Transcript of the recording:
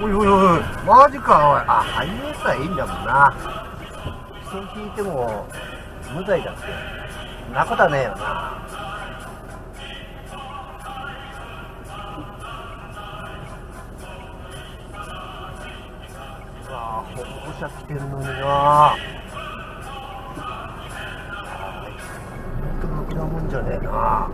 おいおいおいマジかおい。あハイエースはいいんだもんな。そう聞いても無罪だって。そんなことはねえよな。うわ保護者来てるのにな。あいつほんとろくなもんじゃねえな。